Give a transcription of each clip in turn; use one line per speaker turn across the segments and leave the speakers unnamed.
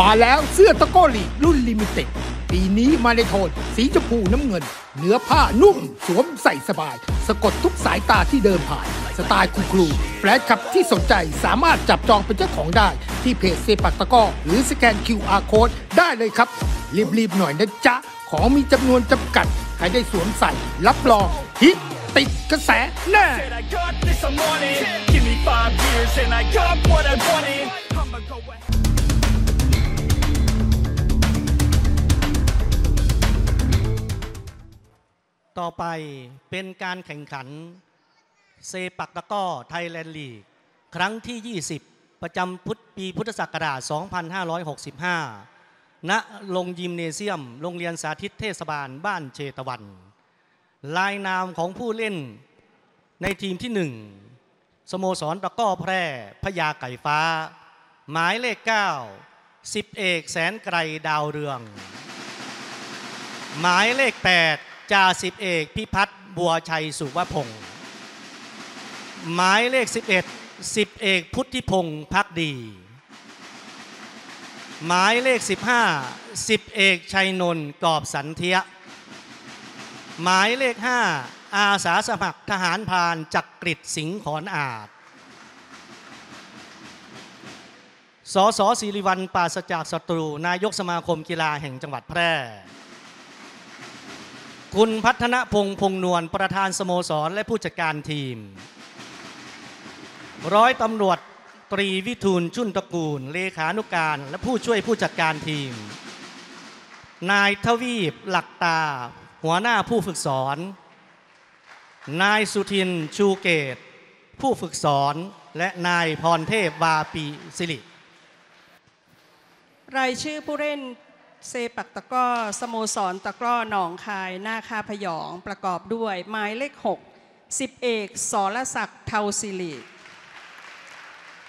มาแล้วเสื้อตะกร้อลีกรุ่น limited ปีนี้มาในโทน สีชมพูน้ำเงิน เนื้อผ้านุ่ม สวมใส่สบาย สะกดทุกสายตาที่เดินผ่าน สไตล์ cool ๆ แฟนคลับที่สนใจสามารถจับจองเป็นเจ้าของได้ ที่เพจเซปักตะกร้อหรือสแกน QR Code ได้เลยครับ รีบๆหน่อยนะจ๊ะ ของมีจำนวนจำกัด ใครได้สวมใส่ รับรองฮิตติดกระแสแน่
ต่อไปเป็นการแข่งขันเซปักตะก้อไทยแลนด์ลีก ครั้งที่ 20 ประจำพุทธปีพุทธศักราช 2565 ณ ลงยิมเนเซียม โรงเรียนสาธิตเทศบาลบ้านเชตวัน ลายนามของผู้เล่นในทีมที่ 1 สโมสรตะก้อแพร่พญาไก่ฟ้า หมายเลข9สิบเอกแสนไกรดาวเรือง หมายเลข 8 จ่าสิบเอกพิพัฒน์บัวชัยสุวพงศ์หมายเลข 11 สิบเอกพุทธิพงศ์พักดี หมายเลข 15 สิบเอกชัยนนท์กอบสันเทียหมายเลข 5 อาสาสมัครทหารพานจักกริดสิงห์ขอนอาจสสศิริวัลปราศจากศัตรู นายกสมาคมกีฬาแห่งจังหวัดแพร่ คุณพัฒนพงษ์พงนวลประธานสโมสรและผู้จัดการทีม ร้อยตำรวจตรีวิทูลชุนตระกูล เลขานุการและผู้ช่วยผู้จัดการทีม นายทวีปหลักตา หัวหน้าผู้ฝึกสอน นายสุทินชูเกต ผู้ฝึกสอนและนายพรเทพวาปีสิริ
รายชื่อผู้เล่น เซปักตะก้อสโมสรตะกร้อหนองคายหน้าคาพยองประกอบด้วยหมายเลข 6 10 เอกสรศักดิ์เทาสิริ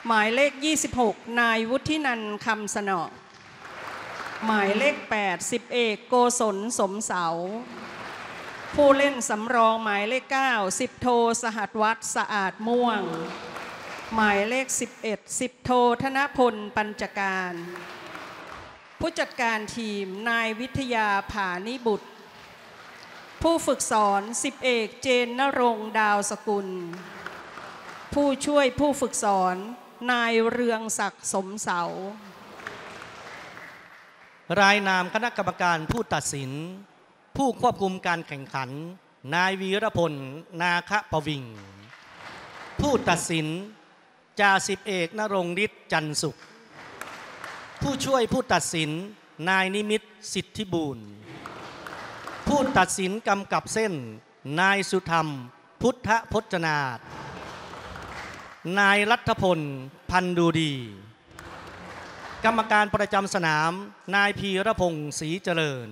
หมายเลข 26 นายวุฒินันคำสนอหมายเลข 8 10 เอกโกศลสมเสา ผู้เล่นสำรองหมายเลข 9 10 โทสหัสวัตสะอาดม่วง หมายเลข 11 10 โทธนพลปัญจการ ผู้จัดการทีมนายวิทยาผานิบุตร ผู้ฝึกสอนสิบเอกเจนนรงดาวสกุล ผู้ช่วยผู้ฝึกสอน นายเรืองศักดิ์สมเสา
รายนามคณะกรรมการผู้ตัดสิน ผู้ควบคุมการแข่งขัน นายวีรพล นาคประวิง ผู้ตัดสินจ่าสิบเอกนรงฤทธิ์จันทร์สุข ผู้ช่วยผู้ตัดสินนายนิมิตสิทธิบูรณ์ผู้ตัดสินกำกับเส้น นายสุธรรม พุทธพจนาตนายรัฐพล พันดูดี กรรมการประจำสนาม นายพีรพงศ์ศรีเจริญ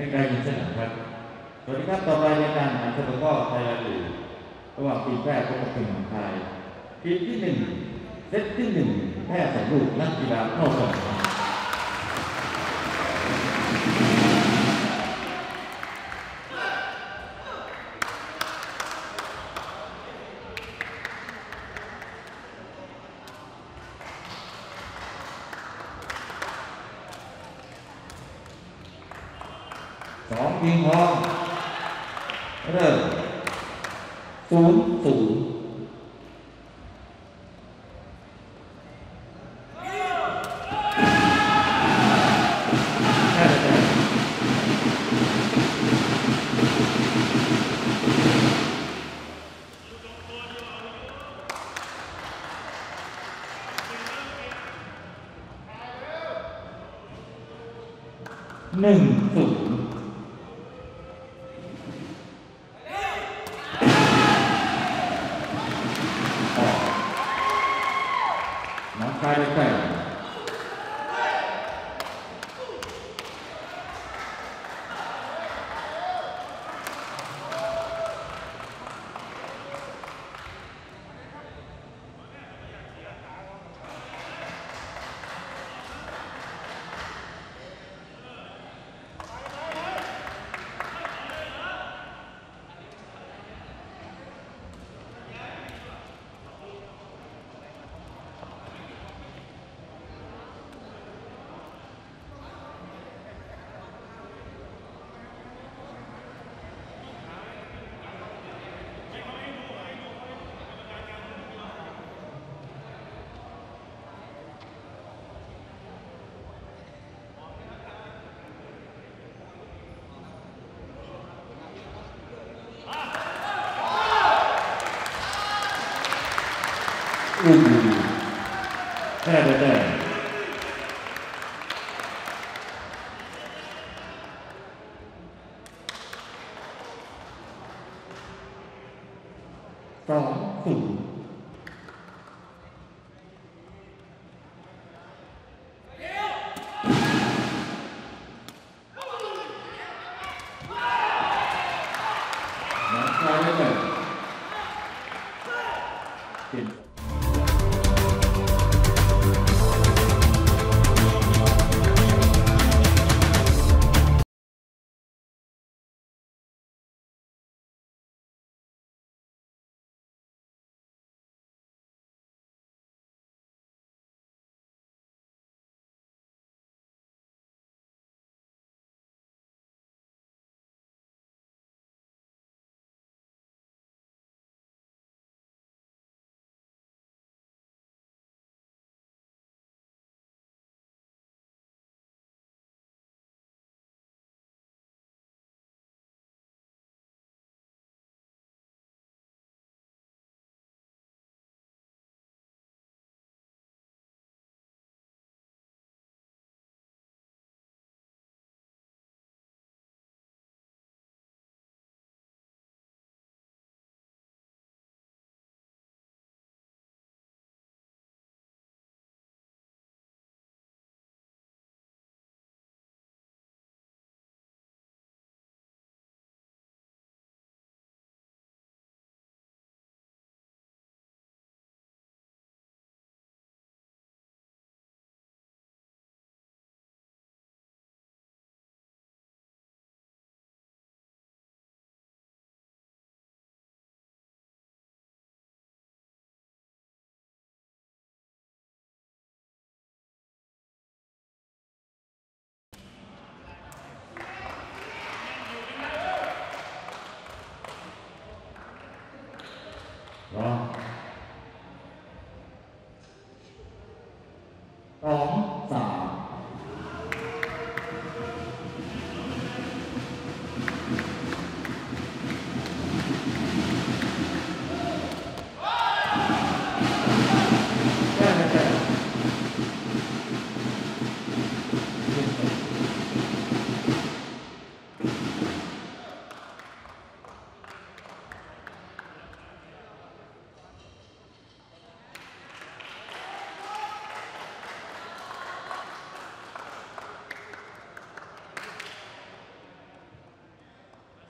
ในการยิงสนามครับสวัสดีครับต่อไปในการแข่งขันตะกร้อไทยแลนด์ลีกระหว่างทีมแพทย์พบกับทีมหนองไทยทีมที่หนึ่งเซตที่หนึ่งแพทย์สองลูกนักกีฬาเข้าสองค แ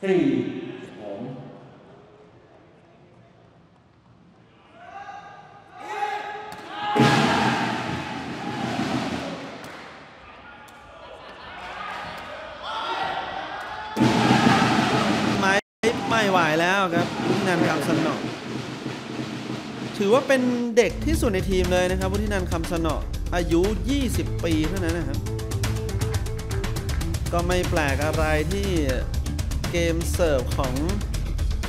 สี่สองไม่ไม่
ไหวแล้วครับวุฒินันคำสนอถือว่าเป็นเด็กที่สุดในทีมเลยนะครับวุฒินันคำสนออายุ 20 ปีเท่านั้นนะครับ ก็ไม่แปลกอะไรที่ เกมเสิร์ฟของ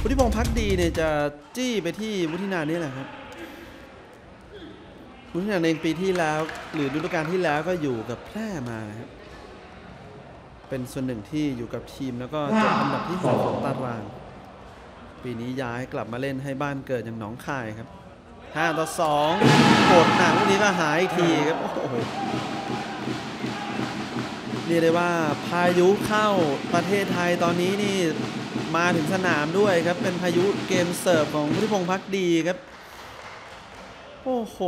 วุฒิพงษ์พักดีเนี่ยจะจี้ไปที่วุฒินันท์นี่แหละครับวุฒินันเองปีที่แล้ว หรือฤดูกาลที่แล้วก็อยู่กับแพร่มาครับเป็นส่วนหนึ่งที่อยู่กับทีมแล้วก็จบอันดับที่6ของตาราง ปีนี้ย้ายกลับมาเล่นให้บ้านเกิดอย่างหนองคายครับ5ต่อ2กดหนังลูกนี้ก็หายอีกทีครับโอ้โห เรียกได้ว่าพายุเข้าประเทศไทยตอนนี้นี่มาถึงสนามด้วยครับ เป็นพายุเกมเสิร์ฟของพุทธิพงษ์พักดีครับ โอ้โห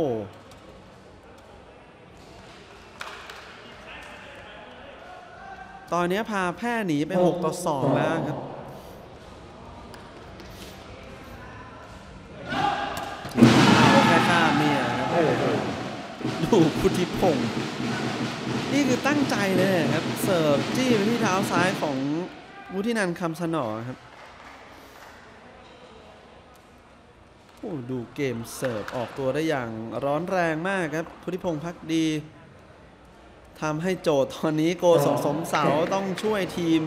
ตอนนี้พาแพร่หนีไป 6 ต่อ 2 แล้วครับ เอาแค่ข้ามเนี่ยครับดูพุทธิพงศ์ นี่คือตั้งใจเลยครับ เสิร์ฟจี้ไปที่เท้าซ้ายของวุฒินันท์คำสนอครับ โอ้ดูเกมเสิร์ฟออกตัวได้อย่างร้อนแรงมากครับ พุทธิพงศ์พักดีทำให้โจทย์ตอนนี้โกสมสมเสาต้องช่วยทีม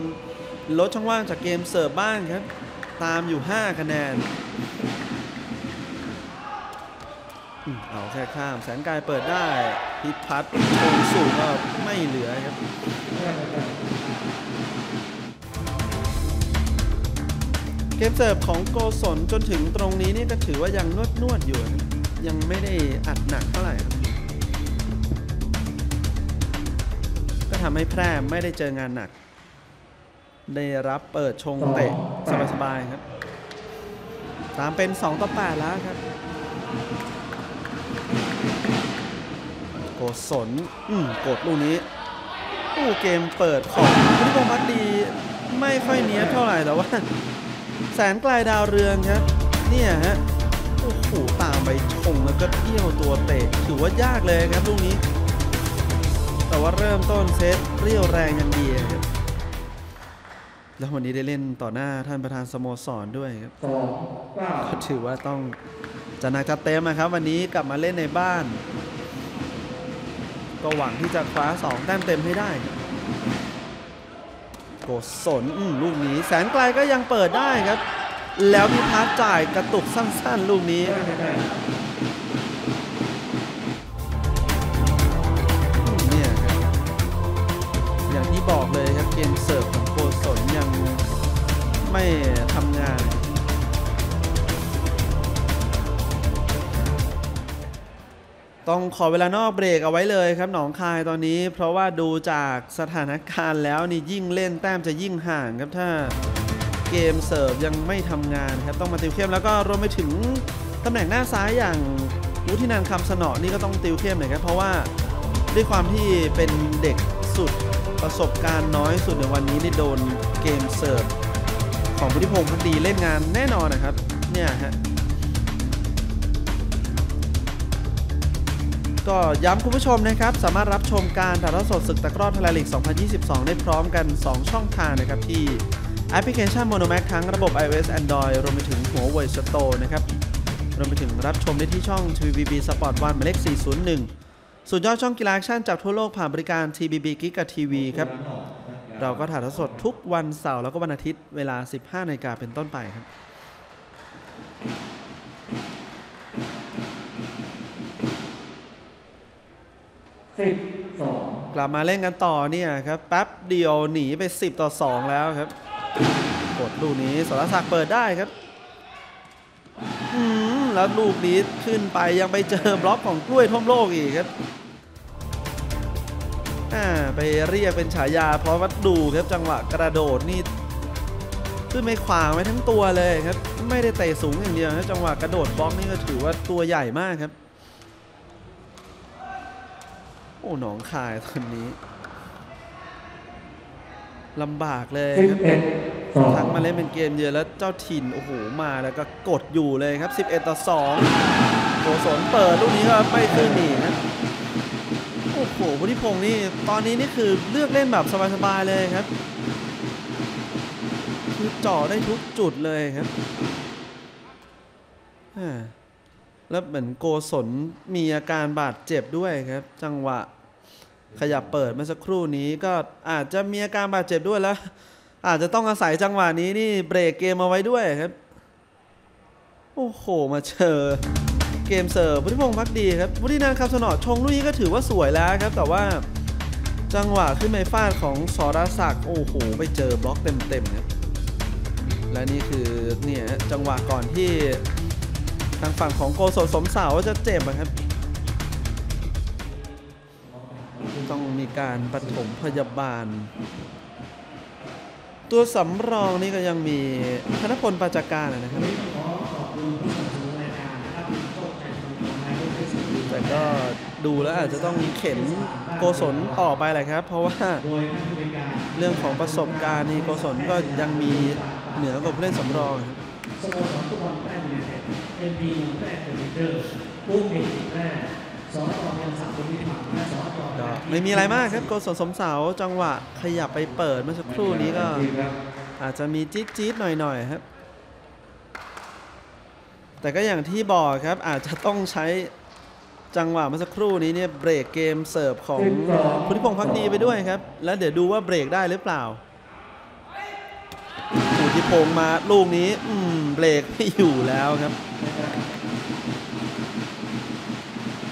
ลดช่องว่างจากเกมเสิร์ฟบ้างครับ ตามอยู่ 5 คะแนนอืม เอาแค่ข้ามแสนกายเปิดได้ พิพัฒน์โชงสูงก็ไม่เหลือครับเกมเสิร์ฟของโกศลจนถึงตรงนี้นี่ก็ถือว่ายังนวดนวดๆอยู่ ยังไม่ได้อัดหนักเท่าไหร่ครับก็ทำให้แพร่ไม่ได้เจองานหนัก ได้รับเปิดชงเตะสบายๆครับ ตามเป็น 2 ต่อ 8 แล้วครับ โกศลอืมกดลูกนี้โอ้เกมเปิดของพุทธิพงษ์พักดีไม่ค่อยเนี้ยบเท่าไหร่แต่ว่า แสนไกลดาวเรืองครับ เนี่ยฮะโอ้โหตามไปชงแล้วก็เที่ยวตัวเตะถือว่ายากเลยครับลูกนี้ แต่ว่าเริ่มต้นเซตเรียวแรงอยังดีครับแล้ววันนี้ได้เล่นต่อหน้าท่านประธานสโมสรด้วยครับ
สองเก้า
ก็ถือว่าต้องจะหนักจัดเต็มนะครับ วันนี้กลับมาเล่นในบ้าน ก็หวังที่จะคว้า 2 แต้มเต็มให้ได้โกศลลูกนี้แสนไกลก็ยังเปิดได้ครับ แล้วพิพัฒน์จ่ายกระตุกสั้นๆ ลูกนี้เนี่ยครับอย่างที่บอกเลยครับเกมเสิร์ฟของโกศลยังไม่ทำงาน ต้องขอเวลานอกเบรกเอาไว้เลยครับหนองคายตอนนี้ เพราะว่าดูจากสถานการณ์แล้วนี่ยิ่งเล่นแต้มจะยิ่งห่างครับถ้าเกมเสิร์ฟยังไม่ทำงานครับต้องมาติวเข้มแล้วก็รวมไปถึงตำแหน่งหน้าซ้ายอย่างวุฒินันท์คำสนอนี่ก็ต้องติวเข้มหน่อยครับเพราะว่าด้วยความที่เป็นเด็กสุดประสบการณ์น้อยสุดในวันนี้นี่โดนเกมเสิร์ฟของพุทธิพงศ์พักดีเล่นงานแน่นอนนะครับเนี่ยฮะ ก็ย้ำคุณผู้ชมนะครับ สามารถรับชมการถ่ายทอดสดศึกตะกร้อไทยลีก 2022 ได้พร้อมกัน 2 ช่องทางนะครับที่แอปพลิเคชัน Monomax ทั้งระบบ iOS Android รวมไปถึงหัว w วย Store นะครับ รวมไปถึงรับชมได้ที่ช่อง 3BB Sport 1หมายเลข 401 สุดยอดช่องกีฬาแอคชั่นจากทั่วโลกผ่านบริการ TBB g i g a TV ครับ เราก็ถ่ายทอดสดทุกวันเสาร์แล้วก็วันอาทิตย์เวลา 15นาฬิกาเป็นต้นไปครับ
สิบสอง
กลับมาเล่นกันต่อเนี่ยครับแป๊บเดียวหนีไป 10 ต่อ 2 แล้วครับกดลูกนี้สรศักดิ์เปิดได้ครับอืมแล้วลูกนี้ขึ้นไปยังไปเจอบล็อกของกล้วยท่อมโลกอีกครับอ่าไปเรียกเป็นฉายาเพราะว่าดูครับจังหวะกระโดดนี่ขึ้นไม่ขวางไว้ทั้งตัวเลยครับ ไม่ได้เตะสูงอย่างเดียวนะจังหวะกระโดดบล็อกนี่ก็ถือว่าตัวใหญ่มากครับ โอ้หนองคายตอนนี้ลำบากเลย
สิบ
ครับ
เอ็ดสอง
ทั้งมาเล่นเป็นเกมเยือนแล้วเจ้าถิ่นโอ้โหมาแล้วก็กดอยู่เลยครับ 11 ต่อ2โกศลเปิดลูกนี้ก็ไม่ขึ้นอีกนะโอ้โหพุทธิพงศ์นี่ตอนนี้นี่คือเลือกเล่นแบบสบายๆเลยครับคือเจ่อได้ทุกจุดเลยครับอ่า แล้วเหมือนโกศลมีอาการบาดเจ็บด้วยครับ จังหวะขยับเปิดเมื่อสักครู่นี้ก็อาจจะมีอาการบาดเจ็บด้วยแล้ว อาจจะต้องอาศัยจังหวะนี้นี่เบรกเกมเอาไว้ด้วยครับ โอ้โห มาเจอเกมเสิร์ฟพุทธิพงศ์พักดีครับวุฒินันท์คำสนอชงลูกนี้ก็ถือว่าสวยแล้วครับ แต่ว่าจังหวะขึ้นไปฟาดของสรศักดิ์โอ้โห ไปเจอบล็อกเต็มๆครับและนี่คือเนี่ยจังหวะก่อนที่ ทางฝั่งของโกศลสมสาวจะเจ็บอะครับ ต้องมีการปฐมพยาบาล ตัวสำรองนี่ก็ยังมีธนพลปาจการนะครับ แต่ก็ดูแล้วอาจจะต้องเข็นโกศลออกไปแหละครับ เพราะว่าเรื่องของประสบการณ์นี่โกศลก็ยังมีเหนือกว่าผู้เล่นสำรองครับ ก็
นบีูแม่เดอร์มิเตอร์ปุ๊บเอ็นแม่
ไม่มีอะไรมากครับโกศลสมเสาจังหวะขยับไปเปิดเมื่อสักครู่นี้ก็ อาจจะมีจี๊ดจี๊ดหน่อยๆครับ แต่ก็อย่างที่บอกครับอาจจะต้องใช้จังหวะเมื่อสักครู่นี้เนี่ยเบรกเกมเสิร์ฟของพุทธิพงษ์พักดีไปด้วยครับ แล้วเดี๋ยวดูว่าเบรกได้หรือเปล่า พุทธิพงษ์มาลูกนี้อืมเบรกไม่อยู่แล้วครับ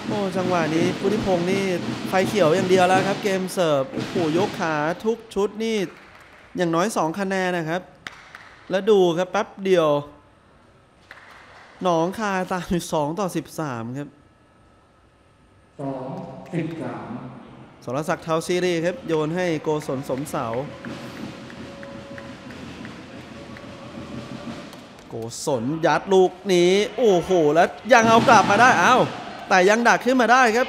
โอ้จังหวะนี้พุทธิพงษ์นี่ไฟเขียวอย่างเดียวแล้วครับ เกมเสิร์ฟโอ้โหยกขาทุกชุดนี่อย่างน้อย 2 คะแนนนะครับ แล้วดูครับแป๊บเดียว หนองคายตามอยู่2ต่อ 13 ครับ
สองสิบสาม
สรศักดิ์เทาซีรีส์ครับ โยนให้โกศลสมเสา ศลยัดลูกนี้ โอ้โห แล้วยังเอากลับมาได้อ้าวแต่ยังดักขึ้นมาได้ครับ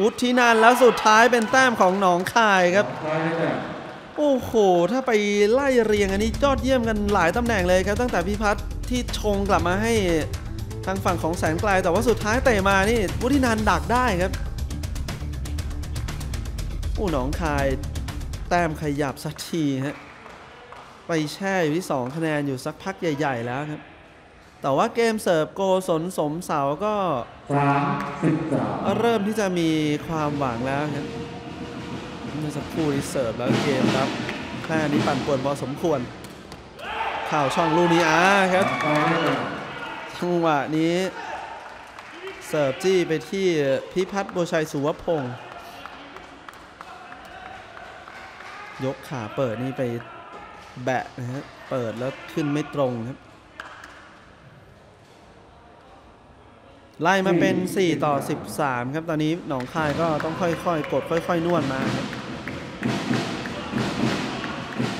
วุฒินันแล้วสุดท้ายเป็นแต้มของหนองคายครับ โอ้โห ถ้าไปไล่เรียงอันนี้ยอดเยี่ยมกันหลายตำแหน่งเลยครับ ตั้งแต่พิพัฒน์ที่ชงกลับมาให้ทางฝั่งของแสนไกล แต่ว่าสุดท้ายเตะมานี่วุฒินันดักได้ครับโอ้หนองคายแต้มขยับสักทีฮะ ไปแช่อยู่ที่ 2 คะแนนอยู่สักพักใหญ่ ๆ แล้วครับ แต่ว่าเกมเสิร์ฟโกศลสมเสาก็
สามสิบสาม
เริ่มที่จะมีความหวังแล้วครับเมื่อสักครู่นี้เสิร์ฟแล้วเกมครับแค่นี้ปั่นป่วนพอสมควร ข่าวช่องลูกนี้อ่าครับ
คายได้แต้ม
จังหวะนี้เสิร์ฟจี้ไปที่พิพัฒน์บัวชัยสุวพงศ์ยกขาเปิดนี่ไป แบะนะฮะ เปิดแล้วขึ้นไม่ตรงครับ ไล่มาเป็น 4 ต่อ 13 ครับ ตอนนี้หนองคายก็ต้องค่อยๆ กดค่อย ๆ นวดมาครับ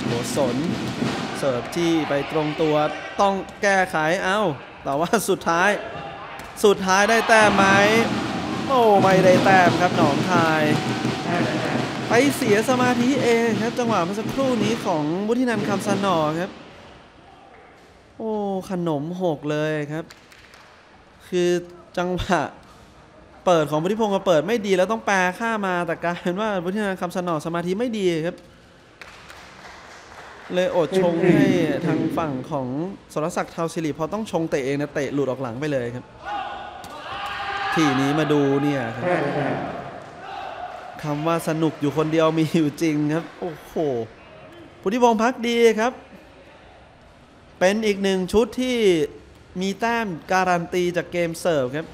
โหสน เสิร์ฟจี้ไปตรงตัวต้องแก้ไขเอ้า แต่ว่าสุดท้าย สุดท้ายได้แต้มไหม โอ้ ไม่ได้แต้มครับหนองคาย ไปเสียสมาธิเองครับ จังหวะเมื่อสักครู่นี้ของวุฒินันคำสนอครับ โอ้ขนมหกเลยครับ คือจังหวะเปิดของวุฒิพงศ์เปิดไม่ดีแล้วต้องแปลค่ามาแต่กลายเป็นว่าวุฒินันคำสนอสมาธิไม่ดีครับ เลยอดชงให้ทางฝั่งของสรศักดิ์เทาสิริพอต้องชงเตะเองนะเตะหลุดออกหลังไปเลยครับ ทีนี้มาดูเนี่ยครับ
คำ
ว่าสนุกอยู่คนเดียวมีอยู่จริงครับ โอ้โหพุทธิพงศ์พักดีครับ เป็นอีกหนึ่งชุดที่มีแต้มการันตีจากเกมเสิร์ฟครับ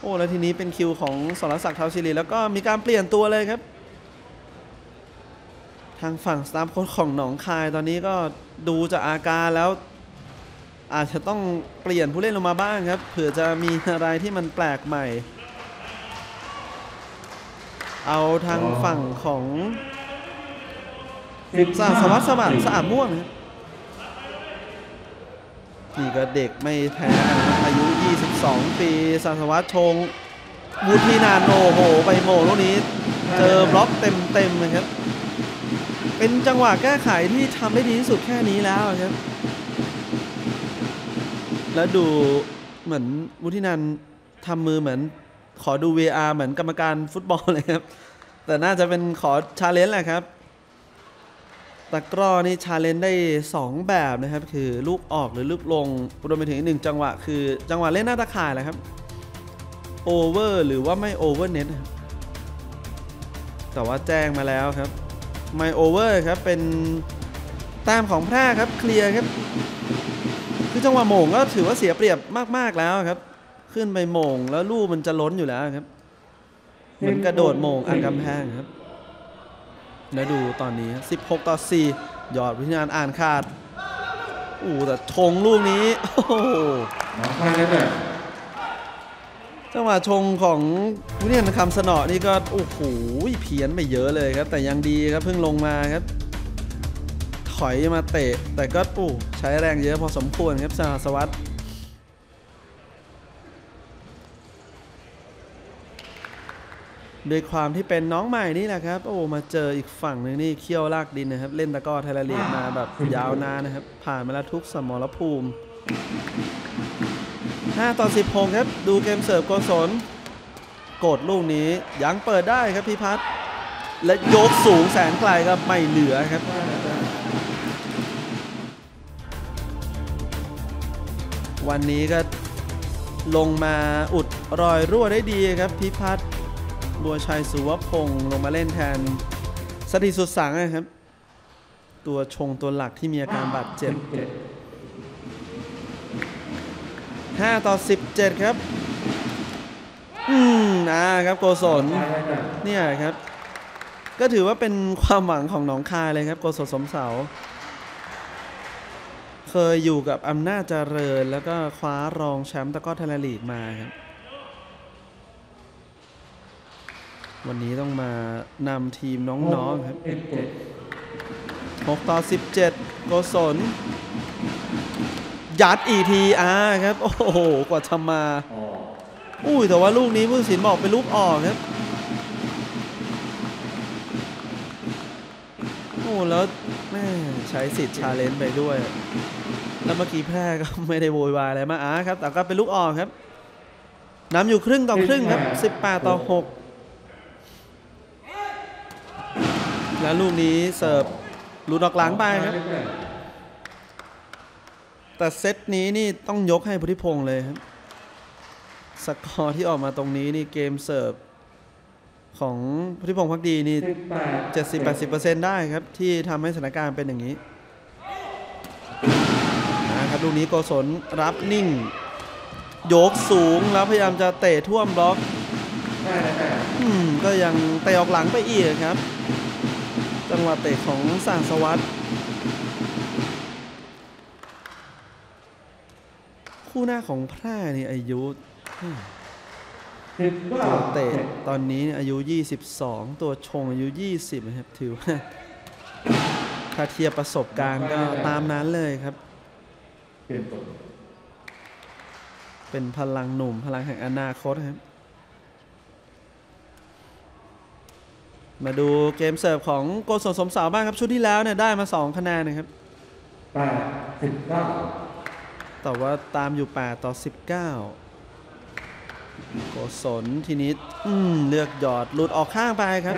โอ้ แล้วทีนี้เป็นคิวของสรศักดิ์เทาสิริแล้วก็มีการเปลี่ยนตัวเลยครับ ทางฝั่งสตาฟโค้ชของหนองคายตอนนี้ก็ดูจากอาการแล้ว อาจจะต้องเปลี่ยนผู้เล่นลงมาบ้างครับ เผื่อจะมีอะไรที่มันแปลกใหม่ เอาทางฝั่งของ
สิบ
สะสวัสดิ์สวัสดิ์สะอาดม่วงนะครับนี่ก็เด็กไม่แพ้กันนะครับอายุ 22 ปีสะสวัสดิ์ชงวุฒินานโนโหไปโมงลูกนี้ เจอบล็อกเต็มๆเลยครับ เป็นจังหวะแก้ไขที่ทำได้ดีที่สุดแค่นี้แล้วครับ แล้วดูเหมือนวุฒินันท์ทำมือเหมือน ขอดู VAR เหมือนกรรมการฟุตบอลเลยครับ แต่น่าจะเป็นขอ challenge แหละครับตะกร้อนี่ challenge ได้ 2 แบบนะครับ คือลูกออกหรือลูกลงรวมไปถึงอีกหนึ่งจังหวะ คือจังหวะเล่นหน้าตาข่ายแหละครับ over หรือว่าไม่ over net ครับแต่ว่าแจ้งมาแล้วครับไม่ over ครับเป็นแต้มของแพร่ครับเคลียร์ครับ คือจังหวะโหม่งก็ถือว่าเสียเปรียบมาก ๆ แล้วครับ ขึ้นไปโหม่ง แล้วลูกมันจะล้นอยู่แล้วครับ เหมือนกระโดดโหม่งอัดกำแพงครับ แล้วดูตอนนี้ 16 ต่อ 4 ยอดวิญญาณอ่านขาดอู้แต่ชงลูกนี้โอ้โห
หนองคายได้แต้ม
จังหวะชงของผู้เล่นคำสนอนี่ก็โอ้โหเพี้ยนไปเยอะเลยครับ แต่ยังดีครับเพิ่งลงมาครับ ถอยมาเตะ แต่ก็โอ้ใช้แรงเยอะพอสมควรครับสหสวัสดิ์ ด้วยความที่เป็นน้องใหม่นี่แหละครับ โอ้มาเจออีกฝั่งหนึ่งนี่เคี่ยวลากดินนะครับ เล่นตะก้อไทยลีกมาแบบยาวนานนะครับ ผ่านมาแล้วทุกสมรภูมิ 5 ต่อ 16 ครับ ดูเกมเสิร์ฟโกศลกดลูกนี้ยังเปิดได้ครับพี่พัฒและยกสูงแสนไกลครับไม่เหลือครับวันนี้ก็ลงมาอุดรอยรั่วได้ดีครับพิพัฒน์ บัวชัยสุวพงศ์ลงมาเล่นแทนสถิตสุดสังนะครับ ตัวชงตัวหลักที่มีอาการบาดเจ็บ 5 ต่อ 17 ครับ อืมนะครับ โกศลเนี่ยครับ ก็ถือว่าเป็นความหวังของหนองคายเลยครับ โกศลสมเสา เคยอยู่กับอำนาจเจริญ แล้วก็คว้ารองแชมป์ตะก้อไทยลีกมาครับ วันนี้ต้องมานำทีมน้องๆครับ6ต่อ 17 โกศลยัดอีทีอาครับ โอ้โห กว่าจะมา อุ้ยแต่ว่าลูกนี้ผู้สินบอกเป็นลูกออกครับ โอ้แล้วแม่ใช้สิทธิ์ชาเลนจ์ไปด้วย แล้วเมื่อกี้แพร่ก็ไม่ได้โวยวายอะไรมาอะครับ แต่ก็เป็นลูกออกครับน้ำอยู่ครึ่งต่อครึ่งครับ 18 ต่อ 6 แล้วลูกนี้เสิร์ฟหลุดออกหลังไปครับ แต่เซตนี้นี่ต้องยกให้พุทธิพงศ์เลยครับ สกอร์ที่ออกมาตรงนี้นี่เกมเสิร์ฟของพุทธิพงศ์พักดีนี่ 70-80%ได้ครับ ที่ทำให้สถานการณ์เป็นอย่างนี้นะครับลูกนี้โกศลรับนิ่ง ยกสูงแล้วพยายามจะเตะท่วมบล็อกก็ยังเตะออกหลังไปอีกครับ จังหวะเตะของสางสวัสด์คู่หน้าของแพร่นี่อายุตัวเตะตอนนี้อายุ 22 ตัวชงอายุ 20 นะครับ ถือว่าถ้าเทียบประสบการณ์ก็ตามนั้นเลยครับ เป็นพลังหนุ่มพลังแห่งอนาคตครับ มาดูเกมเสิร์ฟของโกศลสมสาวบ้างครับชุดที่แล้วเนี่ยได้มา 2 คะแนนนะครับ
แปดสิบเก้า
แต่ว่าตามอยู่ 8 ต่อ 19 โกศลทีนี้อืมเลือกหยอดหลุดออกข้างไปครับ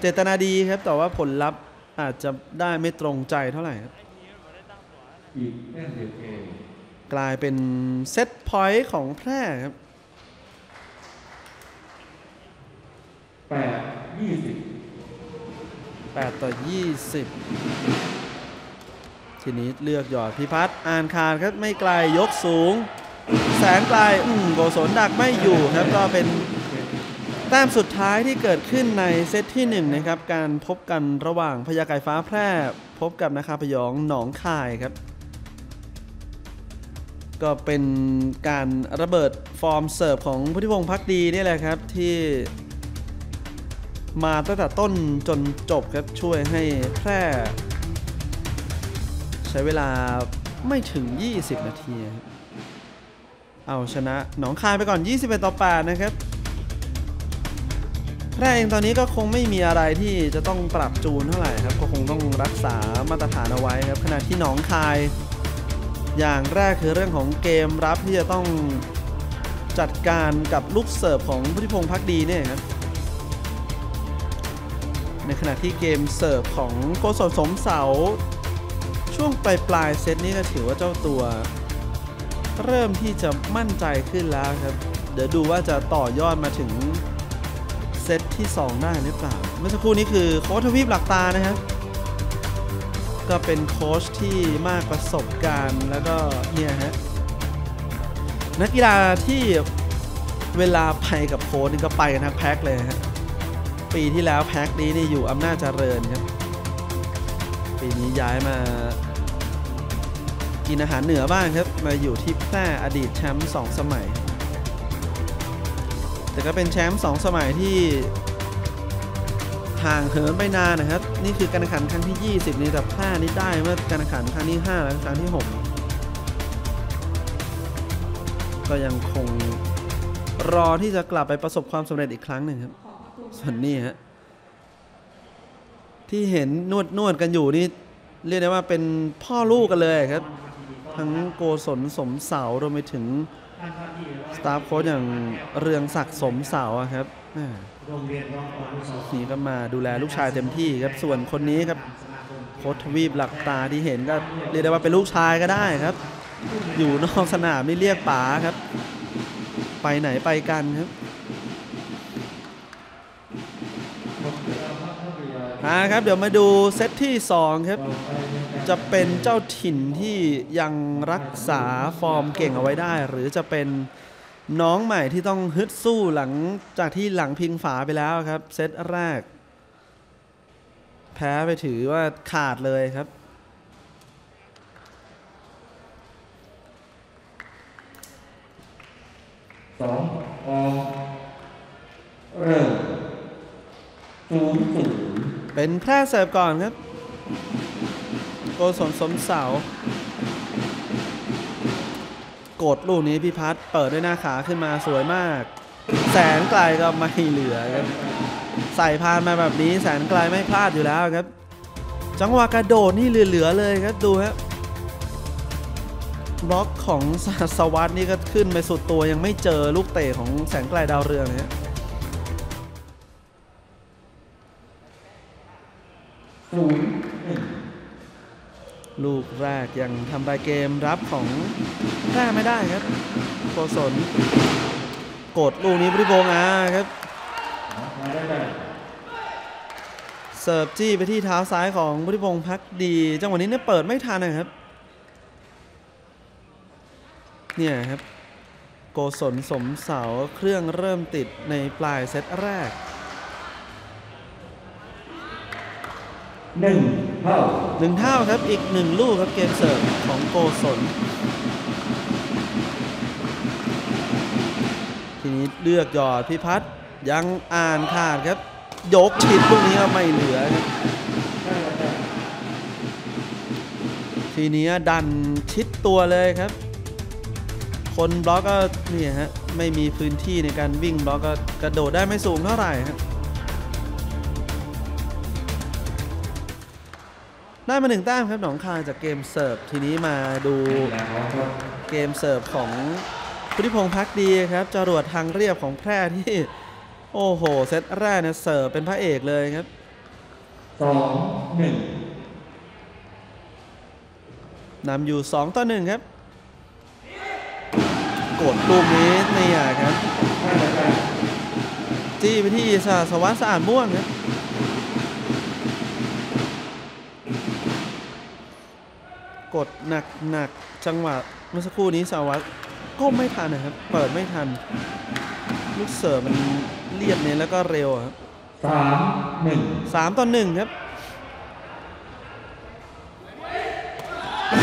เจตนาดีครับ แต่ว่าผลลัพธ์อาจจะได้ไม่ตรงใจเท่าไหร่ครับ
อีกแค่เดียวเอง
กลายเป็น set point ของแพร่ครับ
แปดยี่สิบ
8ต่อ20ทีนี้เลือกหยอดพิพัฒน์อ่านขาดครับไม่ไกลยกสูง แสงไกลอืมโกศลดักไม่อยู่ครับก็เป็นแต้มสุดท้ายที่เกิดขึ้นในเซตที่1นะครับการพบกันระหว่างพญาไก่ฟ้าแพร่ พบกับนาคาพยองหนองคายครับ ก็เป็นการระเบิดฟอร์มเสิร์ฟของพุทธิพงศ์พักดีนี่แหละครับที่ มาตั้งแต่ต้นจนจบครับช่วยให้แพร่ ใช้เวลาไม่ถึง 20 นาที เอาชนะหนองคายไปก่อน 21 ต่อ 8 นะครับแพร่เองตอนนี้ก็คงไม่มีอะไรที่จะต้องปรับจูนเท่าไหร่ครับ ก็คงต้องรักษามาตรฐานเอาไว้ครับ ขณะที่หนองคาย อย่างแรกคือเรื่องของเกมรับที่จะต้องจัดการกับลูกเสิร์ฟของพุทธิพงศ์พักดีเนี่ยครับ ในขณะที่เกมเสิร์ฟของโกศลสมเสา ช่วงปลายปลายเซตนี้ก็ถือว่าเจ้าตัว เริ่มที่จะมั่นใจขึ้นแล้วครับ เดี๋ยวดูว่าจะต่อยอดมาถึงเซตที่ 2 ได้หรือเปล่า เมื่อสักครู่นี้คือโค้ชทวีปหลักตานะครับ ก็เป็นโค้ชที่มากประสบการณ์แล้วก็เนี่ยฮะนักกีฬาที่เวลาไปกับโค้ชนี่ก็ไปกันทั้งแพ็คเลยฮะ ปีที่แล้วแพ็คนี้นี่อยู่อำนาจเจริญครับ ปีนี้ย้ายมากินอาหารเหนือบ้างครับ มาอยู่ที่แพร่อดีตแชมป์สองสมัย แต่ก็เป็นแชมป์สองสมัยที่ห่างเหินไปนานนะครับ นี่คือการแข่งขันครั้งที่ 20 นี่แต่แพร่นี่ได้เมื่อการแข่งขันครั้งที่ 5 และครั้งที่ 6 ก็ยังคงรอที่จะกลับไปประสบความสำเร็จอีกครั้งหนึ่งครับ ส่วนนี้ฮะที่เห็นนวดนวดกันอยู่นี่เรียกได้ว่าเป็นพ่อลูกกันเลยครับ ทั้งโกศลสมเสารวมไปถึงสตาฟโค้ชอย่างเรืองศักดิ์สมเสาครับนี่ก็มาดูแลลูกชายเต็มที่ครับส่วนคนนี้ครับโค้ชทวีปหลักตาที่เห็นก็เรียกได้ว่าเป็นลูกชายก็ได้ครับ อยู่นอกสนามนี่เรียกป๋าครับ ไปไหนไปกันครับ อ่าครับเดี๋ยวมาดูเซตที่ 2 ครับ จะเป็นเจ้าถิ่นที่ยังรักษาฟอร์มเก่งเอาไว้ได้ หรือจะเป็นน้องใหม่ที่ต้องฮึดสู้หลังจากที่หลังพิงฝาไปแล้วครับ เซตแรก แพ้ไปถือว่าขาดเลยครับ
สองออกเริ่มศูนย์ศูนย์
เป็นแพร่เสิร์ฟก่อนครับ โกศลสมเสากดลูกนี้พี่พัฒเปิดด้วยหน้าขาขึ้นมาสวยมาก แสนไกลก็ไม่เหลือครับใส่พานมาแบบนี้แสนไกลไม่พลาดอยู่แล้วครับ จังหวะกระโดดนี่เหลือๆเลยครับดูครับบล็อกของสหัสวัสดนี่ก็ขึ้นไปสุดตัวยังไม่เจอลูกเตะของแสนไกลดาวเรืองนะ
ศูนย์หนึ่ง
ลูกแรกยังทำลายเกมรับของแพร่ไม่ได้ครับโกศลกดลูกนี้บริโภงอาครับเสิร์ฟจี้ไปที่เท้าซ้ายของบริพงษ์พักดี จังหวะนี้เนี่ยเปิดไม่ทันนะครับ เนี่ยครับ โกศลสมเสาเครื่องเริ่มติดในปลายเซตแรก
หนึ่งเท่า
หนึ่งเท่าครับอีกหนึ่งลูกครับเกมเสิร์ฟของโกศลทีนี้เลือกหยอดพิพัฒน์ยังอ่านขาดครับ ยกชิดลูกนี้ก็ไม่เหลือครับทีนี้ดันชิดตัวเลยครับ คนบล็อกก็นี่ฮะไม่มีพื้นที่ในการวิ่งบล็อกก็กระโดดได้ไม่สูงเท่าไหร่ครับ ได้มาหนึ่งแต้มครับหนองคายจากเกมเสิร์ฟทีนี้มาดู
แล้วครับ
เกมเสิร์ฟของพุทธิพงษ์พักดีครับจรวดทางเรียบของแพร่ที่โอ้โหเซตแรกเนี่ยเสิร์ฟเป็นพระเอกเลยครับ
สองหนึ่ง
นำอยู่ 2 ต่อ 1 ครับ กดลูกนี้นี่อะครับ
ห้าได้ได้
จี้ไปที่สาสวัสดิ์สะอาดม่วงครับ กดหนักหนักจังหวะเมื่อสักครู่นี้สาวัสดิ์ก็ไม่ทันนะครับ เปิดไม่ทัน ลูกเสิร์ฟมันเรียบเนี่ยแล้วก็เร็วอะครับ
สามหนึ่ง
สามต่อหนึ่งครับ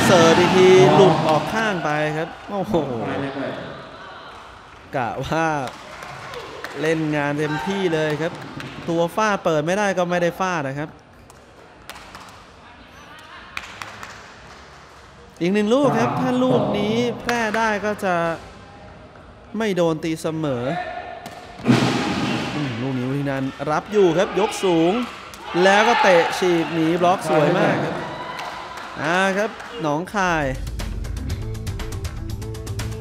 เสิร์ฟอีกทีหลุดออกข้างไปครับ โอ้โห
มาได้ได้
กะว่าเล่นงานเต็มที่เลยครับ ตัวฟาดเปิดไม่ได้ก็ไม่ได้ฟาดนะครับ อีกหนึ่งลูกครับ ถ้าลูกนี้แพร่ได้ก็จะไม่โดนตีเสมออืมลูกนี้วิธีนันรับอยู่ครับยกสูง แล้วก็เตะฉีกหนีบล็อกสวยมากครับอ่าครับหนองคาย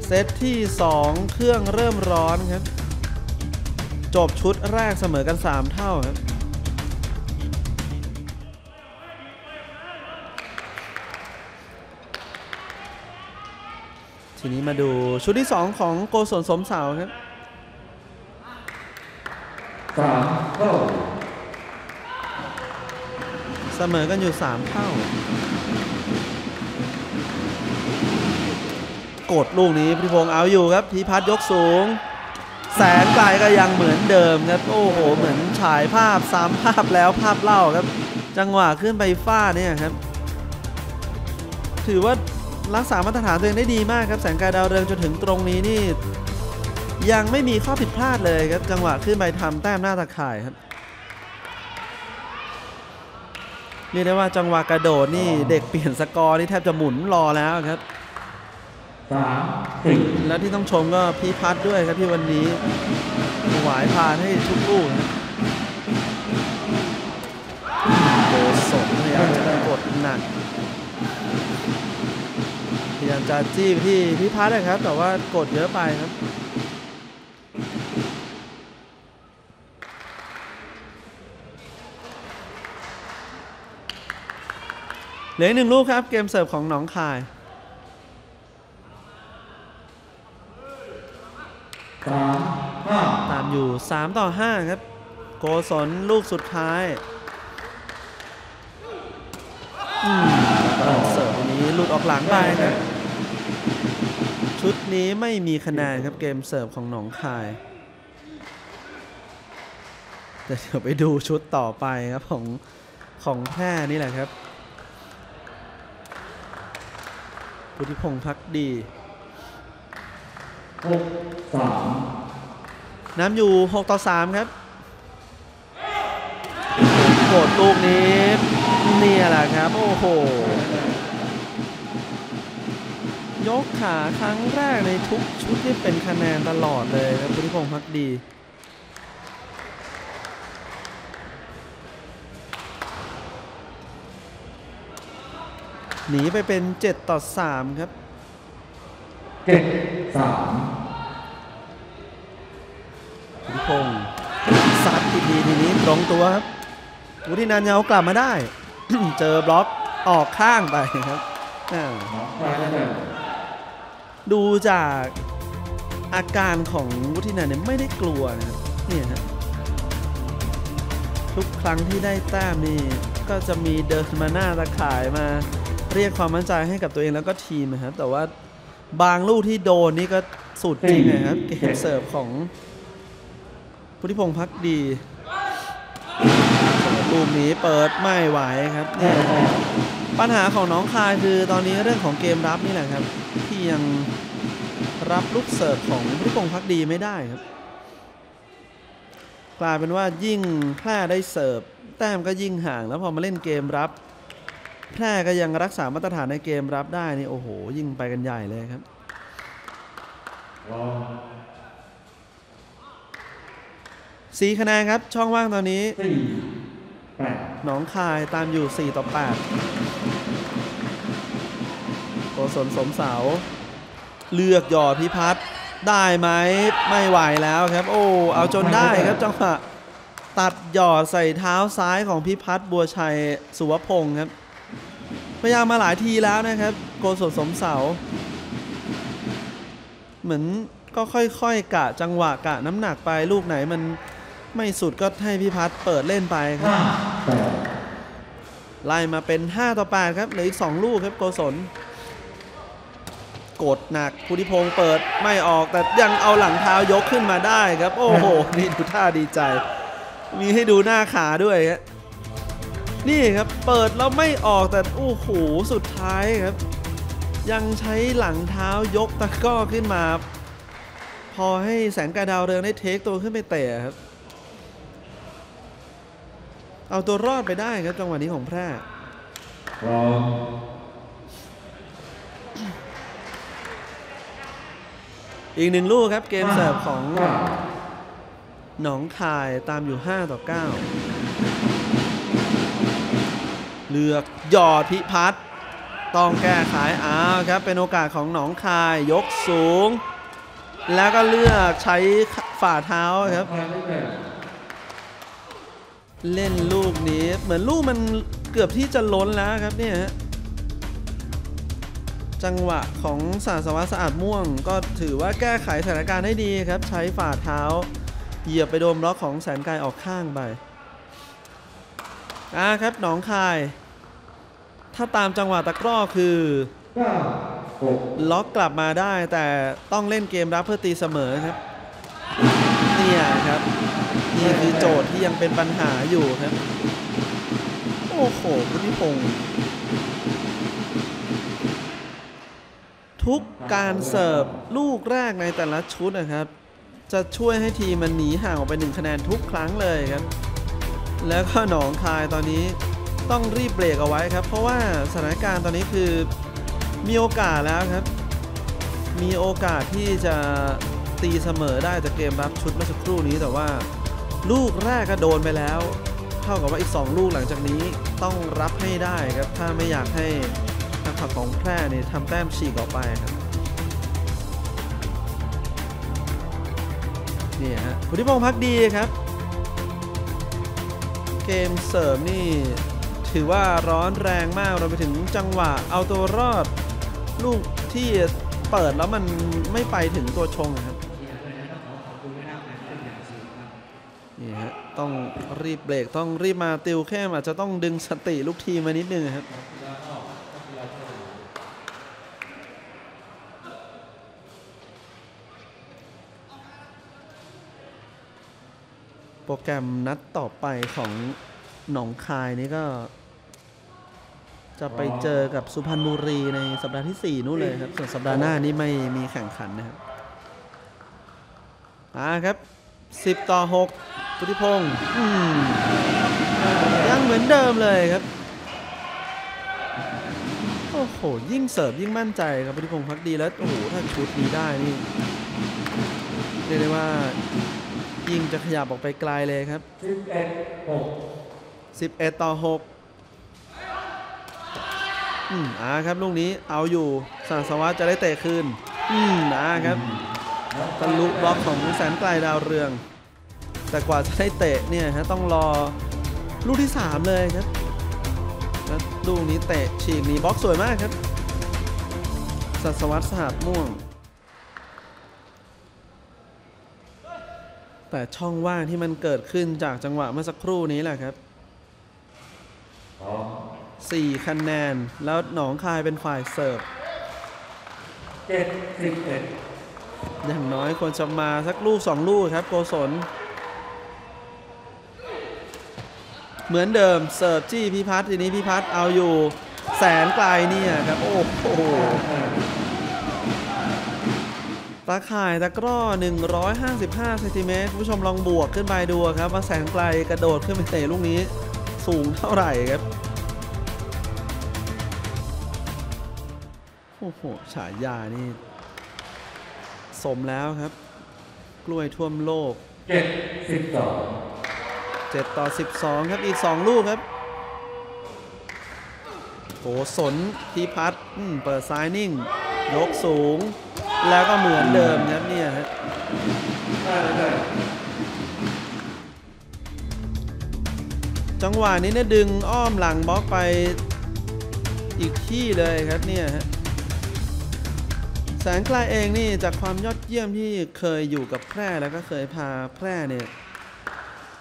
เซตที่ 2 เครื่องเริ่มร้อนครับ จบชุดแรกเสมอกัน 3 เท่าครับ ทีนี้มาดูชุดที่ 2 ของโกศลสมเสาครับ
สามเท่า
เสมอกันอยู่ 3เท่ากดลูกนี้พิพงษ์เอาอยู่ครับพีพัฒน์ยกสูง แสนไกลก็ยังเหมือนเดิมครับ โอ้โห เหมือนฉายภาพซ้ำภาพแล้วภาพเล่าครับ จังหวะขึ้นไปฟาดเนี่ยครับ ถือว่า รักษามาตรฐานตัวเองได้ดีมากครับแสงกายดาวเรืองจนถึงตรงนี้นี่ ยังไม่มีข้อผิดพลาดเลยครับจังหวะขึ้นไปทำแต้มหน้าตาข่ายครับเรียกได้ว่าจังหวะกระโดดนี่เด็กเปลี่ยนสกอร์นี่แทบจะหมุนรอแล้วครับ
สามสี่
และที่ต้องชมก็พี่พัดด้วยครับที่วันนี้ถวายพานให้ทุกลูกนะโกศลพยายามจะกดหนักพยายาม จะจี้ที่พี่พัดนะครับ แต่ว่ากดเยอะไปครับเหลือหนึ่งลูกครับ เกมเสิร์ฟของหนองคายตามอยู่ 3 ต่อ 5 ครับ โกศลลูกสุดท้ายอืมเสิร์ฟวันนี้หลุดออกหลังไปครับ ชุดนี้ไม่มีคะแนนครับเกมเสิร์ฟของหนองคายแต่เดี๋ยวไปดูชุดต่อไปครับของของแพร่นี่แหละครับพุทธิพงษ์พักดี
หกสาม
น้ำอยู่ 6 ต่อ 3 ครับโกดลูกนี้ เนี่ยแหละครับ โอ้โห ยกขาครั้งแรกในทุกชุดที่เป็นคะแนนตลอดเลยครับพุทธิพงษ์พักดีหนีไปเป็น 7 ต่อ 3 ครับ
เจ็ดสาม
พุทธิพงศ์ซัดอีกทีทีนี้ตรงตัวครับวุฒินันท์เอากลับมาได้ เจอบล็อกออกข้างไปครับอ่า
หนองคายไดู
จากอาการของวุฒินันเนี่ยไม่ได้กลัวนะครับเนี่ยฮะทุกครั้งที่ได้แต้มนี่ก็จะมีเดินมาหน้าตะข่ายมาเรียกความมั่นใจให้กับตัวเองแล้วก็ทีมนะครับ แต่ว่าบางลูกที่โดนนี่ก็สุดจริงนะครับ เกมเสิร์ฟของพุทธิพงษ์พักดีลูกนี้เปิดไม่ไหวครับ ปัญหาของน้องคายคือตอนนี้เรื่องของเกมรับนี่แหละครับ ที่ยังรับลูกเสิร์ฟของพุทธิพงษ์พักดีไม่ได้ครับ กลายเป็นว่ายิ่งแพร่ได้เสิร์ฟแต้มก็ยิ่งห่าง แล้วพอมาเล่นเกมรับ แพร่ก็ยังรักษามาตรฐานในเกมรับได้นี่โอ้โห ยิ่งไปกันใหญ่เลยครับ
รอง
สีคะแนนครับช่องว่างตอนนี้
สี่แปด
หนองคายตามอยู่ 4 ต่อ8โก ศลสมเสา เลือกหยอดพิพัฒน์ได้ไหมไม่ไหวแล้วครับ โอ้เอาจนได้ครับจังหวะตัดหยอดใส่เท้าซ้ายของพิพัฒน์บัวชัยสุวพงศ์ครับ พยายามมาหลายทีแล้วนะครับ โกศลสมเสา เหมือนก็ค่อยๆกะจังหวะกะน้ำหนักไปลูกไหนมันไม่สุดก็ให้พิพัฒน์เปิดเล่นไปครับ
ห้าแปด
ไล่มาเป็น 5 ต่อ 8 ครับเหลืออีก 2 ลูกครับโกศล กดหนักพุทธิพงศ์เปิดไม่ออกแต่ยังเอาหลังเท้ายกขึ้นมาได้ครับ โอ้โห นี่ดูท่าดีใจ มีให้ดูหน้าขาด้วยนี่ครับเปิดแล้วไม่ออกแต่โอ้โหสุดท้ายครับ ยังใช้หลังเท้ายกตะก้อขึ้นมา พอให้แสงกาดาวเรืองได้เทคตัวขึ้นไปเตะครับ เอาตัวรอดไปได้ครับจังหวะนี้ของแพร่
อี
กหนึ่งลูกครับเกมเสิร์ฟของหนองคายตามอยู่ 5 ต่อ 9 เลือกหยอดพิพัฒน์ต้องแก้ไขอ้าวครับ เป็นโอกาสของหนองคายยกสูง แล้วก็เลือกใช้ฝ่าเท้าครับ เล่นลูกนี้เหมือนลูกมันเกือบที่จะล้นแล้วครับเนี่ย จังหวะของสาสวัสดสะอาดม่วง ก็ถือว่าแก้ไขสถานการณ์ได้ดีครับ ใช้ฝ่าเท้า เหยียบไปโดนล็อกของแสนกายออกข้างไปอ่าครับหนองคาย ถ้าตามจังหวะตะกร้อคือล็อกกลับมาได้แต่ต้องเล่นเกมรับเพื่อตีเสมอครับเนี่ยครับนี่คือโจทย์ที่ยังเป็นปัญหาอยู่ครับ โอ้โหพุทธิพงศ์ ทุกการเสิร์ฟลูกแรกในแต่ละชุดนะครับ จะช่วยให้ทีมมันหนีห่างออกไปหนึ่งคะแนนทุกครั้งเลยครับ แล้วก็หนองคายตอนนี้ต้องรีบเบรกเอาไว้ครับ เพราะว่าสถานการณ์ตอนนี้คือมีโอกาสแล้วครับ มีโอกาสที่จะตีเสมอได้จากเกมรับชุดเมื่อสักครู่นี้แต่ว่า ลูกแรกก็โดนไปแล้ว เท่ากับว่าอีก 2 ลูกหลังจากนี้ต้องรับให้ได้ครับถ้าไม่อยากให้ ผักของแพร่เนี่ยทำแต้มฉีกออกไปครับนี่ฮะพุทธิพงษ์พักดีครับ เกมเสริมนี่ถือว่าร้อนแรงมากเราไปถึงจังหวะเอาตัวรอดลูกที่เปิดแล้วมันไม่ไปถึงตัวชงครับนี่ฮะต้องรีบเบรกต้องรีบมาติวเข้มอาจจะต้องดึงสติลูกทีมมานิดนึงครับ รแกรมนัดต่อไปของหนองคายนี่ก็ จะไปเจอกับสุพรรณบุรีในสัปดาห์ที่ 4 นู่นเลยครับ ส่วนสัปดาห์หน้านี่ไม่มีแข่งขันนะครับมาครับ 10 ต่อ 6 พุทธิพงศ์อืมยังเหมือนเดิมเลยครับ โอ้โห ยิ่งเสิร์ฟยิ่งมั่นใจครับพุทธิพงศ์พักดีแล้ว โอ้โห ถ้าชุดนี้ได้นี่เรียกได้ว่า ยิงจะขยับออกไปไกลเลยครับ 11-6 11 ต่อ 6 อืมอ่าครับลูกนี้เอาอยู่สาสวัสดิ์จะได้เตะคืน อืมอ่าครับทะลุบล็อกของแสนไกลดาวเรือง แต่กว่าจะได้เตะเนี่ยฮะต้องรอลูกที่ 3 เลยครับแล้วลูกนี้เตะฉีกหนีบล็อกสวยมากครับสัสวัสดิ์สหับม่วง แต่ช่องว่างที่มันเกิดขึ้นจากจังหวะเมื่อสักครู่นี้แหละครับ4คะแนน แล้วหนองคายเป็นฝ่ายเสิร์ฟ
เจ็ดสิบเอ็ด
อย่างน้อยควรจะมาสักลูก2ลูกครับโกศล เหมือนเดิมเสิร์ฟจี้พิพัฒน์ทีนี้พิพัฒน์เอาอยู่แสนไกลเนี่ยครับ โอ้โห ตาข่ายตะกร้อ 155เซนติเมตรคุณผู้ชมลองบวกขึ้นไปดูครับว่าแสนไกลกระโดดขึ้นไปเตะลูกนี้ สูงเท่าไหร่ครับโอ้โหฉายานี่ สมแล้วครับ กล้วยท่วมโลก
เจ็ดสิบสอง
7ต่อ 12 ครับอีก 2 ลูกครับโหสนพีพัฒน์อืมเปิดซ้ายนิ่ง ยกสูง แล้วก็เหมือนเดิมครับเนี่ยฮะจังหวะนี้เนี่ยดึงอ้อมหลังบล็อกไปอีกที่เลยครับเนี่ยฮะแสงกลายเองนี่จากความยอดเยี่ยมที่เคยอยู่กับแพร่แล้วก็เคยพาแพร่เนี่ย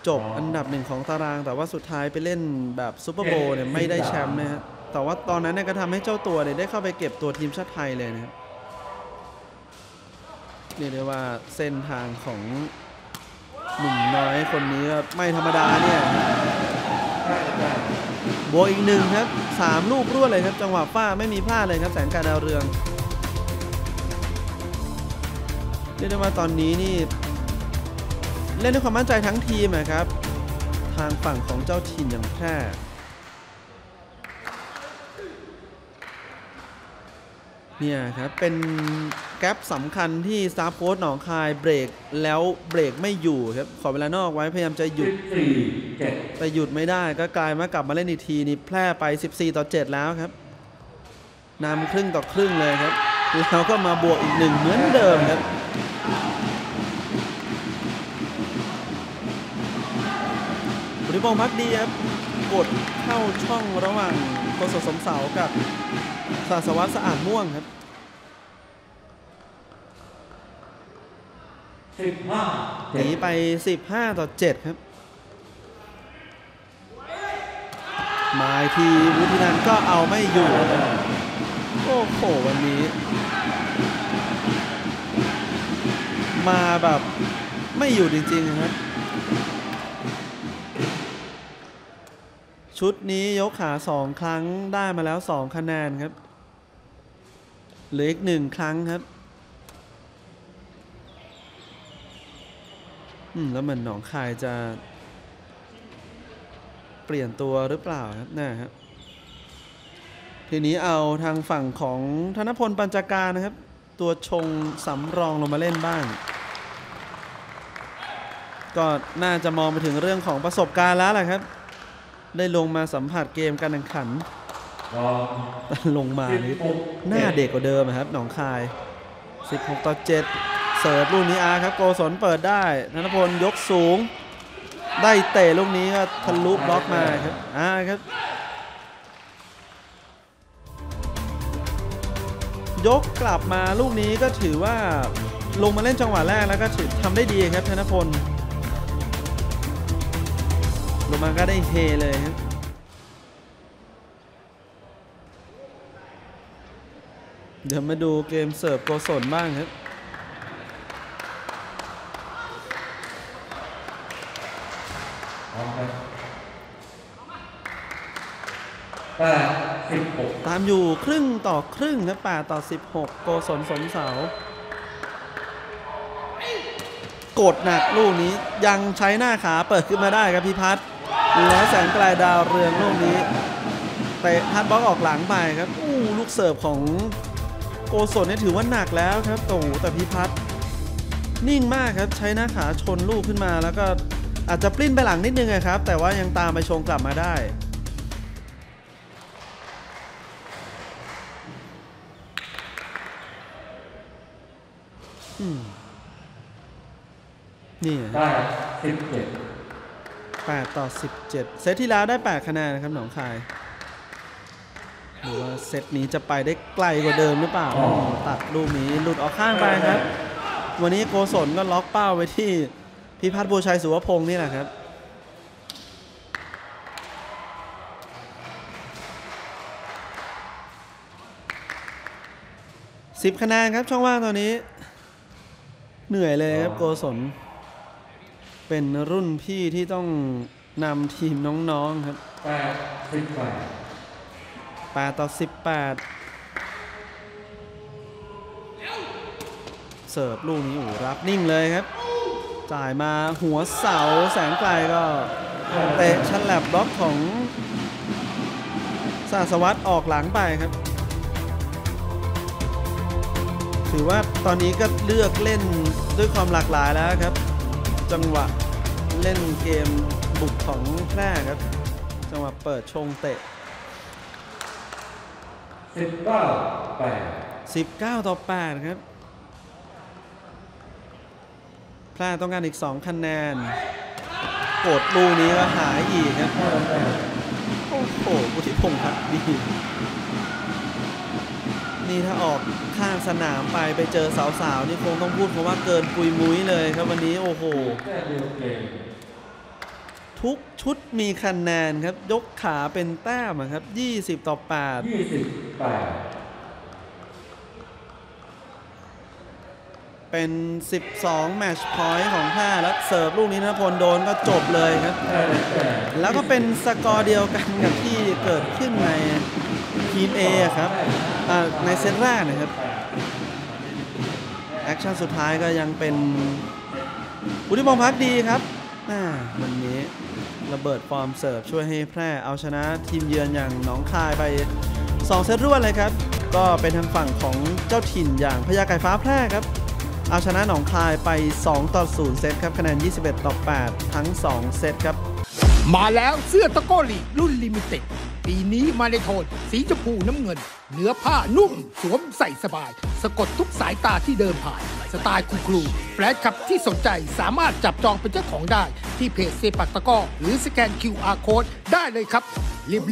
จบอันดับหนึ่งของตาราง แต่ว่าสุดท้ายไปเล่นแบบซูเปอร์โบว์เนี่ยไม่ได้แชมป์นะฮะแต่ว่าตอนนั้นเนี่ยก็ทำให้เจ้าตัวเนี่ยได้เข้าไปเก็บตัวทีมชาติไทยเลยนะครับ เรียกได้ว่าเส้นทางของหนุ่มน้อยคนนี้ไม่ธรรมดาเนี่ยบวกอีกหนึ่งครับสามลูกรวดเลยครับ จังหวะฟ้าไม่มีพลาดเลยครับแสงการดาวเรืองเรียกได้ว่าตอนนี้นี่ เล่นด้วยความมั่นใจทั้งทีมนะครับ ทางฝั่งของเจ้าถิ่นอย่างแพร่ เนี่ยครับ เป็นแกลบสำคัญที่สตาร์โค้ชหนองคายเบรกแล้วเบรกไม่อยู่ครับ ขอเวลานอกไว้พยายามจะหยุด
สิบสี่เจ็ด
แต่หยุดไม่ได้ก็กลายมากลับมาเล่นอีกทีนี่แพร่ไป 14 ต่อ 7 แล้วครับนำครึ่งต่อครึ่งเลยครับ แล้วก็มาบวกอีกหนึ่งเหมือนเดิมครับบริบงษ์พักดีครับกดเข้าช่องระหว่างโกศลสมเสากับ ศาสวัสดิ์สะอาดม่วงครับ
สิบห้า
หนีไป 15 ต่อ 7 ครับ มาทีวุฒินันก็เอาไม่อยู่ โอ้โห วันนี้ มาแบบไม่อยู่จริงๆครับ ชุดนี้ยกขาสองครั้งได้มาแล้ว 2 คะแนนครับ เหลืออีกหนึ่งครั้งครับ อืม แล้วเหมือนหนองคายจะ เปลี่ยนตัวหรือเปล่าครับน่าครับ ทีนี้เอาทางฝั่งของธนพลปัญจการนะครับ ตัวชงสำรองลงมาเล่นบ้าง ก็น่าจะมองไปถึงเรื่องของประสบการณ์แล้วแหละครับ ได้ลงมาสัมผัสเกมการแข่งขัน
รอง
ลงมา
สิบ
นี่
หก
หน้าเด็กกว่าเดิมอะครับ หนองคาย 16 ต่อ 7 เสิร์ฟลูกนี้อาครับ โกศลเปิดได้ธนพลยกสูง ได้เตะลูกนี้ก็ทะลุบล็อกมาครับอาครับ ยกกลับมาลูกนี้ก็ถือว่าลงมาเล่นจังหวะแรกแล้วก็ถือทำได้ดีครับธนพลลงมาก็ได้เฮเลยครับ เดี๋ยวมาดูเกมเสิร์ฟโกศลบ้างครับ
พร้อมครับแปดสิบหก
ตามอยู่ครึ่งต่อครึ่งครับ8ต่อ 16 โกศลสมเสากดหนักลูกนี้ยังใช้หน้าขาเปิดขึ้นมาได้ครับพิพัฒน์แล้วแสงไกลดาวเรืองลูกนี้เตะพัดบล็อกออกหลังไปครับอู้ลูกเสิร์ฟของ โกศลเนี่ยถือว่าหนักแล้วครับโอ้โหแต่พิพัฒน์นิ่งมากครับใช้หน้าขาชนลูกขึ้นมาแล้วก็อาจจะปลิ้นไปหลังนิดนึงอะครับ แต่ว่ายังตามไปชงกลับมาได้อืมนี่
แปดสิบเจ็ด
8ต่อ17เซตที่แล้วได้8คะแนนนะครับหนองคาย หรือว่าเซตนี้จะไปได้ไกลกว่าเดิมหรือเปล่า ตัดลูกนี้หลุดออกข้างไปครับ วันนี้โกศลก็ล็อกเป้าไว้ที่พิพัฒน์บัวชัยสุวพงศ์นี่แหละครับสิบคะแนนครับช่องว่างตอนนี้ เหนื่อยเลยครับโกศลเป็นรุ่นพี่ที่ต้องนำทีมน้องๆครับ
แปดสิบแปด
8 ต่อ 18 เสิร์ฟลูกนี้โอ้โหรับนิ่งเลยครับ จ่ายมาหัวเสาแสงไกลก็เตะฉลับบล็อกของสาสวัตออกหลังไปครับ ถือว่าตอนนี้ก็เลือกเล่นด้วยความหลากหลายแล้วครับ จังหวะเล่นเกมบุกของแพร่ครับ จังหวะเปิดชงเตะ
สิบเก้าแปด
19 ต่อ 8 ครับแพร่ต้องการอีก 2 คะแนน กดลูกนี้ก็หายอีกครับโอ้โหพุทธิพงศ์พักดี นี่ถ้าออกข้างสนามไปไปเจอสาวๆ นี่คงต้องพูดคำว่าเกินปุยมุ้ยเลยครับวันนี้โอ้โห
แค่เดียวเกม
ทุกชุดมีคะแนนครับ ยกขาเป็นแต้มครับ 20 ต่อ8
ยี่สิบแปด
เป็น 12 match point ของแพร่แล้วเสิร์ฟลูกนี้นะพลโดนก็จบเลยครับ
แล้
วก็เป็นสกอร์เดียวกันกับที่เกิดขึ้นในทีม A ครับในเซตแรกนะครับ action สุดท้ายก็ยังเป็นอุทิพงษ์พักดีครับ น่าวันนี้ระเบิดฟอร์มเสิร์ฟช่วยให้แพร่เอาชนะทีมเยือนอย่างหนองคายไป 2 เซตรวดเลยครับ ก็เป็นทางฝั่งของเจ้าถิ่นอย่างพญาไก่ฟ้าแพร่ครับ เอาชนะหนองคายไป 2 ต่อ 0 เซตครับคะแนน 21 ต่อ 8 ทั้ง 2 เซตครับ
มาแล้วเสื้อตะกร้อลีกรุ่น limited ปีนี้มาในโทนสีชมพูน้ำเงิน เนื้อผ้านุ่มสวมใส่สบาย สะกดทุกสายตาที่เดินผ่าน สไตล์คูครูแฟลชขับที่สนใจสามารถจับจองเป็นเจ้าของได้ ที่เพจเซปักตะก้อหรือสแกน QR Code ได้เลยครับ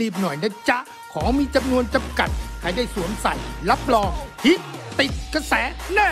รีบๆหน่อยนะจ๊ะ ของมีจำนวนจำกัด ใครได้สวมใส่ รับรองฮิตติดกระแสแน่